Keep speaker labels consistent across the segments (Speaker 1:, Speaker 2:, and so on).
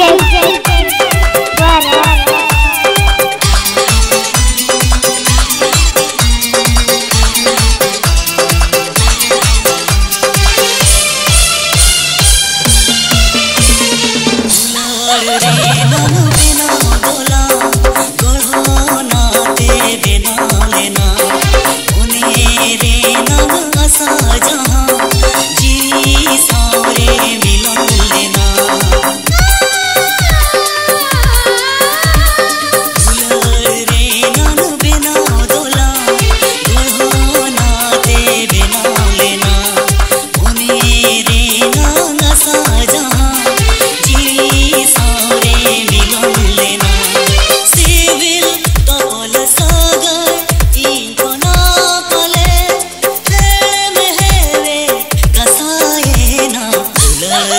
Speaker 1: DJ.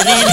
Speaker 1: Yeah.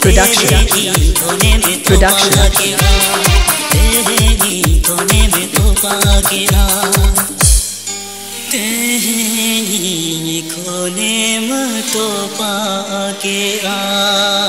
Speaker 2: Production. Production.
Speaker 1: कोने में तो पाके आ